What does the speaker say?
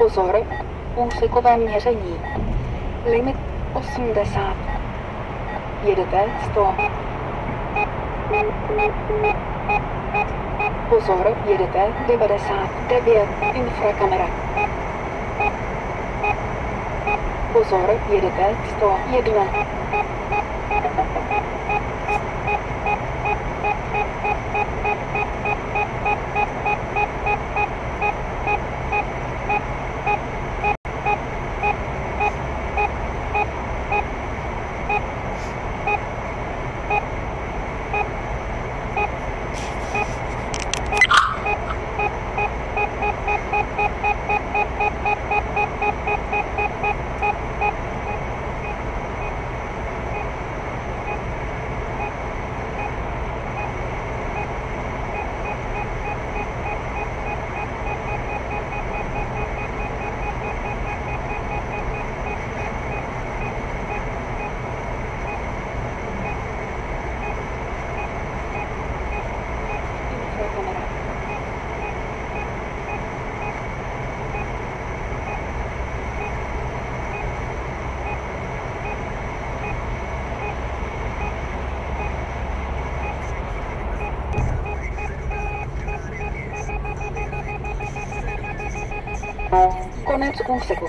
Pozor, úsekové měření. Limit 80. Jedete 100. Pozor, jedete 99. Infrakamera. Pozor, jedete 101. Konec úseku.